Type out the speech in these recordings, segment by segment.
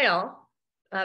Uh,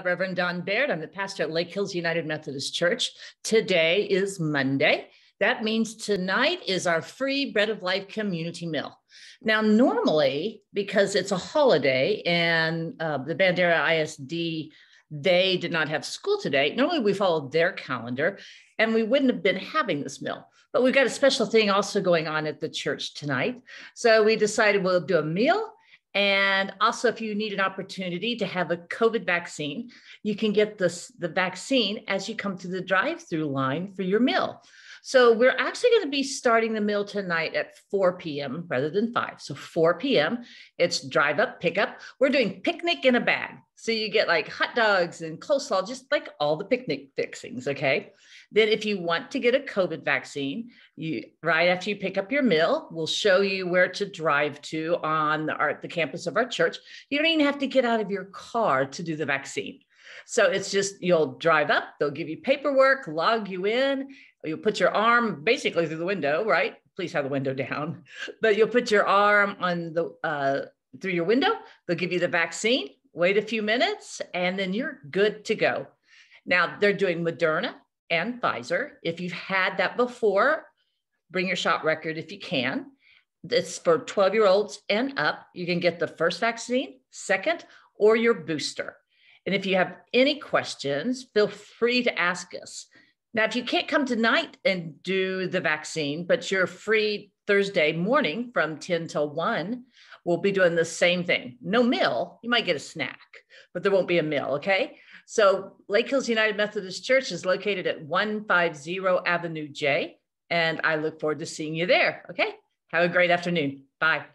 Reverend Don Baird. I'm the pastor at Lakehills United Methodist Church. Today is Monday. That means tonight is our free Bread of Life community meal. Now, normally, because it's a holiday and uh, the Bandera ISD, they did not have school today. Normally, we followed their calendar and we wouldn't have been having this meal. But we've got a special thing also going on at the church tonight. So we decided we'll do a meal and also, if you need an opportunity to have a COVID vaccine, you can get this, the vaccine as you come to the drive through line for your meal. So, we're actually going to be starting the meal tonight at 4 p.m. rather than 5. So, 4 p.m., it's drive up, pick up. We're doing picnic in a bag. So, you get like hot dogs and coleslaw, just like all the picnic fixings. Okay. Then, if you want to get a COVID vaccine, you right after you pick up your meal, we'll show you where to drive to on the, our, the campus of our church. You don't even have to get out of your car to do the vaccine. So it's just you'll drive up, they'll give you paperwork, log you in, you'll put your arm basically through the window, right? Please have the window down, but you'll put your arm on the uh, through your window. They'll give you the vaccine. Wait a few minutes, and then you're good to go. Now they're doing Moderna and Pfizer. If you've had that before, bring your shot record if you can. It's for 12 year olds and up. You can get the first vaccine, second, or your booster. And if you have any questions, feel free to ask us. Now, if you can't come tonight and do the vaccine, but you're free Thursday morning from 10 till 1, we'll be doing the same thing. No meal, you might get a snack, but there won't be a meal, okay? So Lakehills United Methodist Church is located at 150 Avenue J, and I look forward to seeing you there. Okay. Have a great afternoon. Bye.